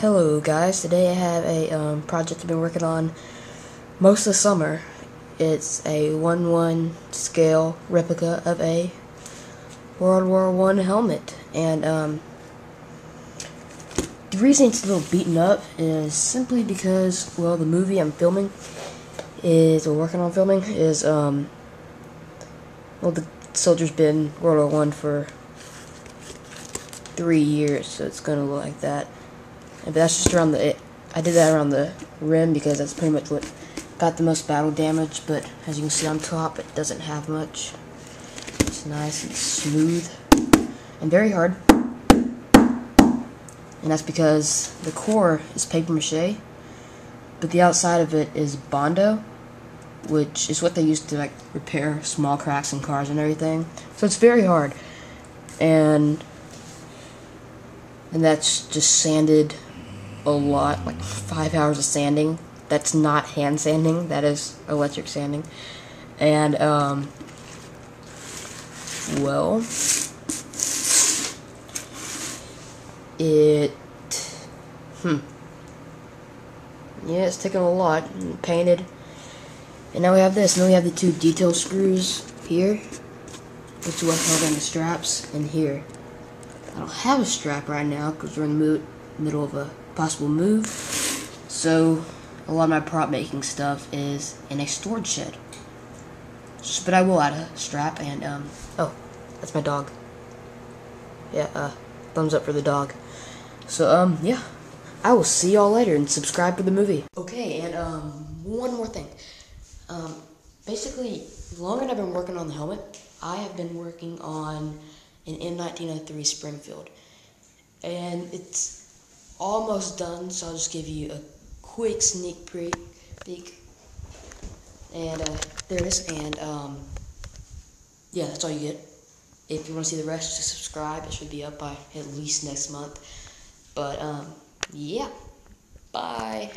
Hello guys, today I have a um, project I've been working on most of the summer. It's a 1-1 scale replica of a World War One helmet. And um, the reason it's a little beaten up is simply because, well, the movie I'm filming is, or working on filming, is, um, well, the soldier's been World War One for three years, so it's gonna look like that. But that's just around the. I did that around the rim because that's pretty much what got the most battle damage. But as you can see on top, it doesn't have much. It's nice and smooth and very hard. And that's because the core is paper mache, but the outside of it is bondo, which is what they use to like repair small cracks in cars and everything. So it's very hard, and and that's just sanded a lot, like five hours of sanding. That's not hand sanding, that is electric sanding. And, um, well, it, hmm, yeah, it's taken a lot, painted. And now we have this, then we have the two detail screws here, which what held on the straps, and here. I don't have a strap right now because we're in the middle of a possible move. So a lot of my prop making stuff is in a storage shed. But I will add a strap and um oh, that's my dog. Yeah, uh thumbs up for the dog. So um yeah. I will see y'all later and subscribe to the movie. Okay, and um one more thing. Um basically longer I've been working on the helmet, I have been working on an M1903 Springfield. And it's almost done, so I'll just give you a quick sneak peek. And uh, there it is, and um, yeah, that's all you get. If you want to see the rest, just subscribe. It should be up by at least next month. But um, yeah, bye.